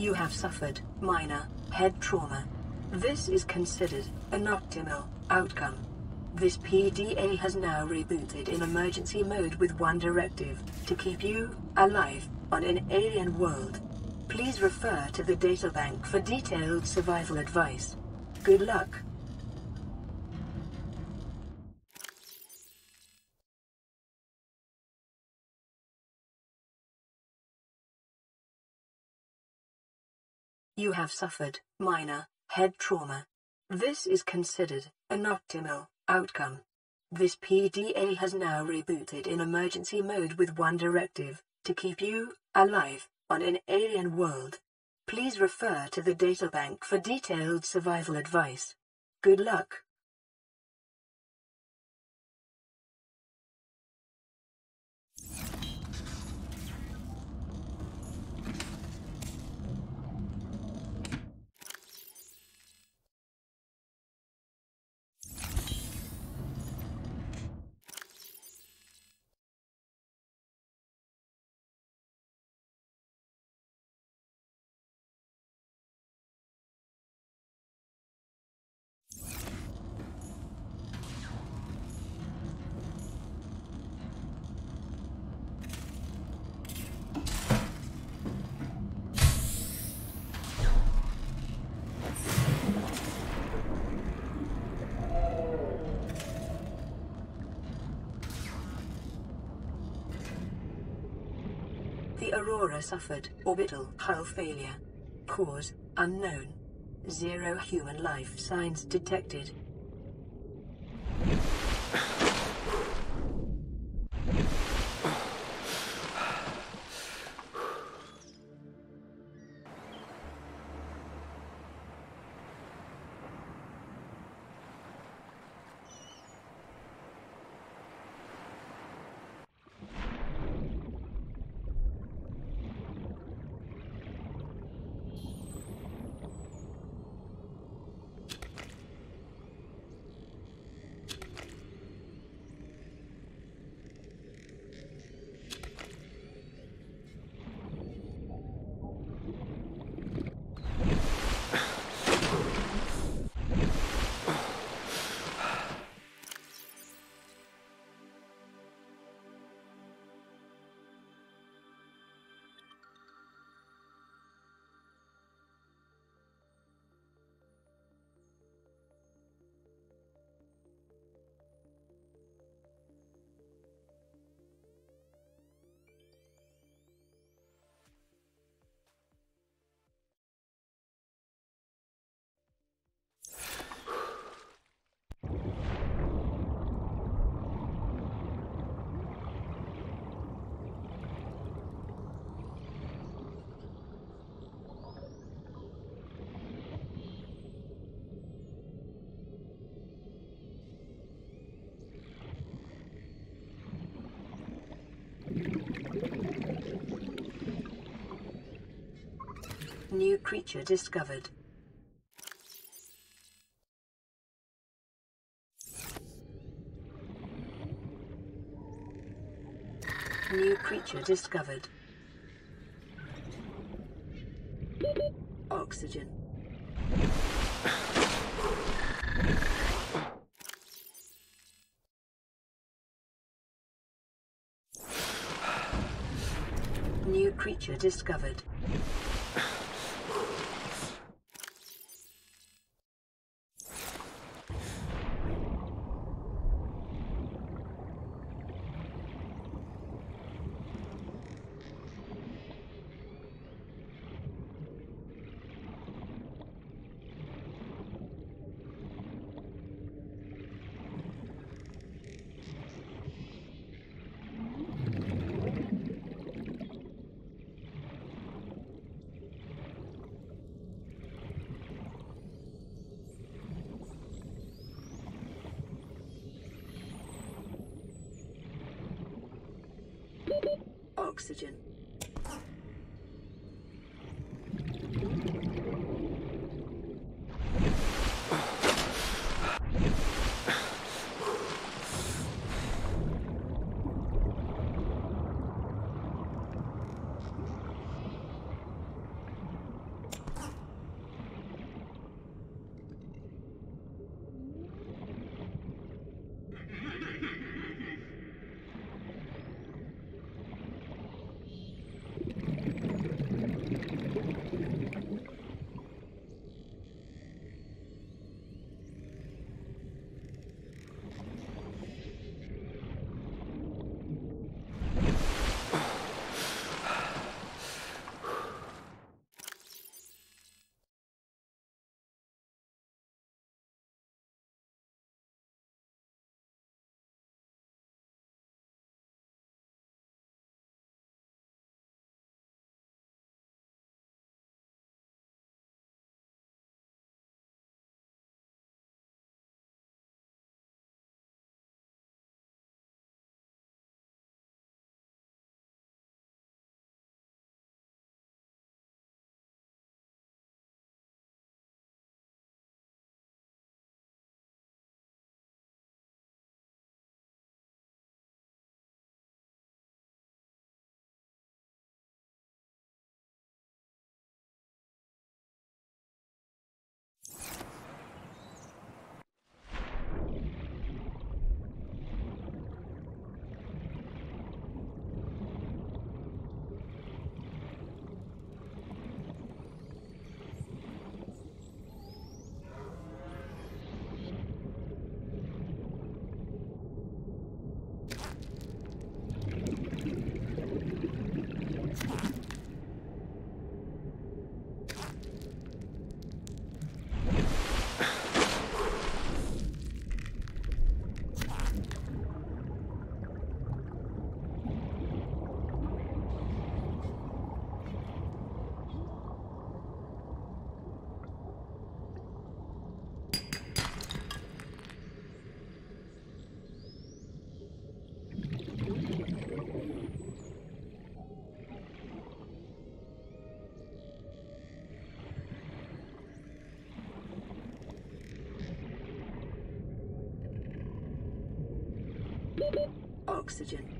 You have suffered minor head trauma. This is considered an optimal outcome. This PDA has now rebooted in emergency mode with one directive to keep you alive on an alien world. Please refer to the databank for detailed survival advice. Good luck. You have suffered minor head trauma. This is considered an optimal outcome. This PDA has now rebooted in emergency mode with one directive to keep you alive on an alien world. Please refer to the databank for detailed survival advice. Good luck. Aurora suffered orbital hull failure. Cause unknown. Zero human life signs detected. New creature discovered. New creature discovered. Oxygen. New creature discovered. Oxygen. Oxygen. Oxygen.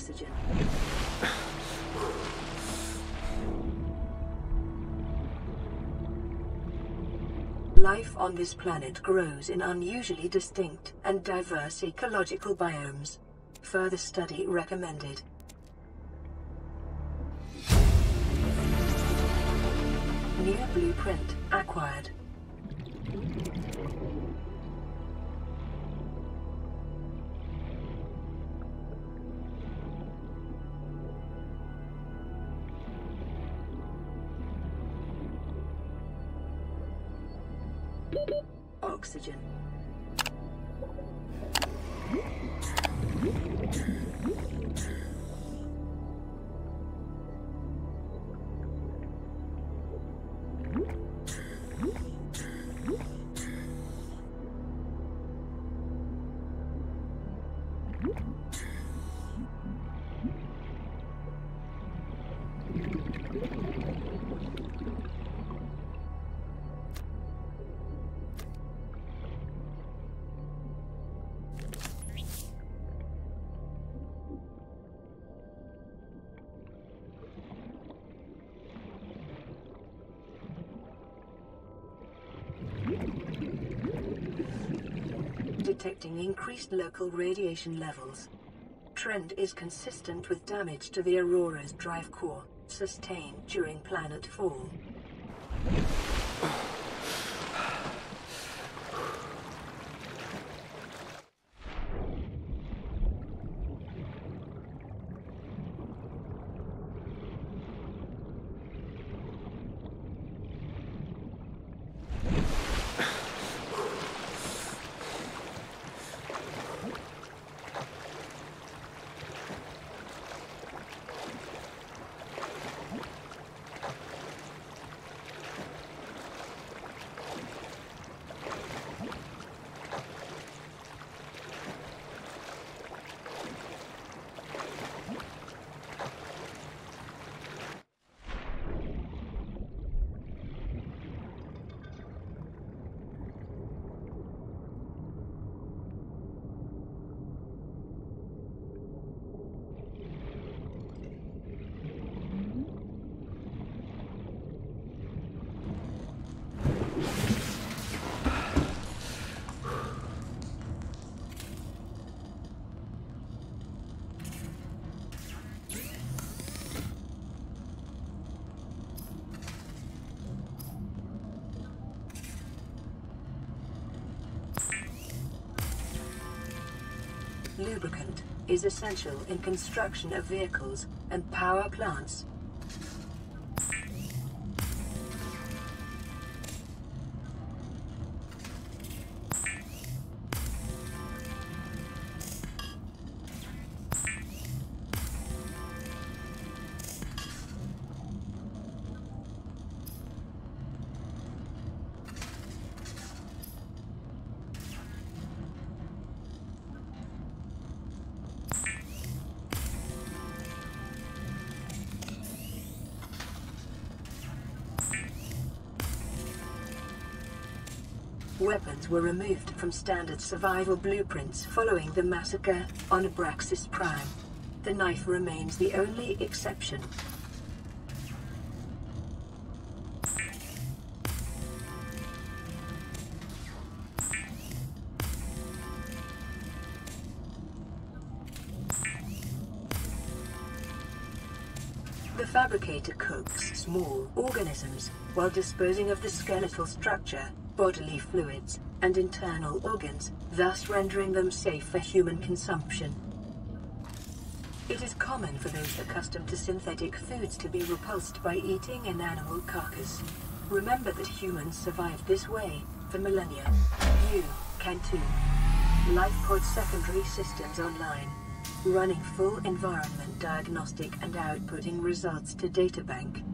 Oxygen. Life on this planet grows in unusually distinct and diverse ecological biomes. Further study recommended. New blueprint acquired. Oxygen. Detecting increased local radiation levels. Trend is consistent with damage to the Aurora's drive core, sustained during planet is essential in construction of vehicles and power plants. Weapons were removed from standard survival blueprints following the massacre on Obraxis Prime. The knife remains the only exception. The fabricator cooks small organisms while disposing of the skeletal structure, bodily fluids, and internal organs, thus rendering them safe for human consumption. It is common for those accustomed to synthetic foods to be repulsed by eating an animal carcass. Remember that humans survived this way for millennia. You can too. LifePod secondary systems online. Running full environment diagnostic and outputting results to databank.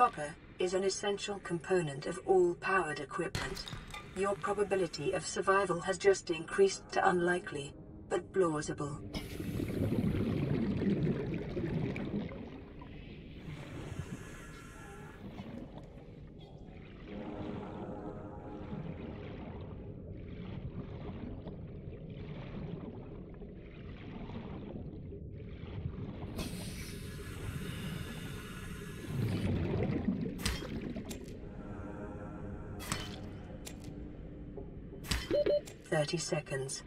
Copper is an essential component of all powered equipment. Your probability of survival has just increased to unlikely, but plausible. Thirty seconds.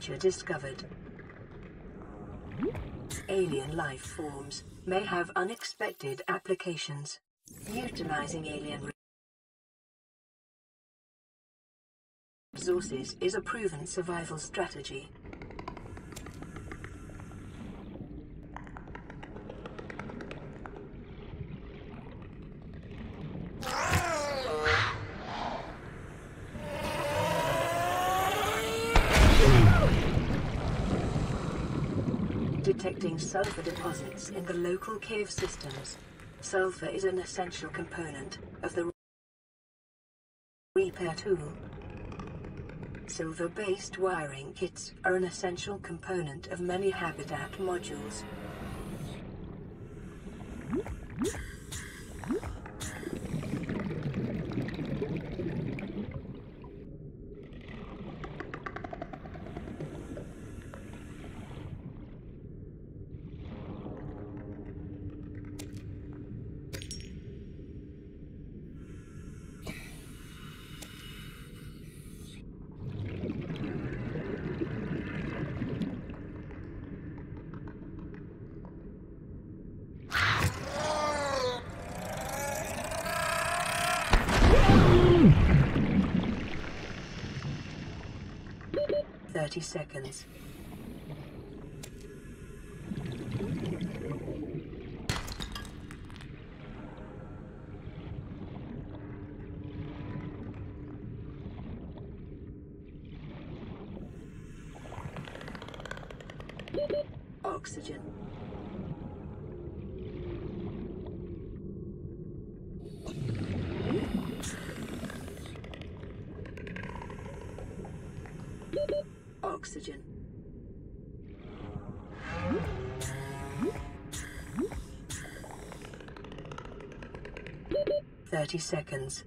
Creature discovered. Alien life forms may have unexpected applications. Utilizing alien resources is a proven survival strategy. Sulfur deposits in the local cave systems. Sulfur is an essential component of the repair tool. Silver-based wiring kits are an essential component of many habitat modules. Thirty seconds. Oxygen. Oxygen. Thirty seconds.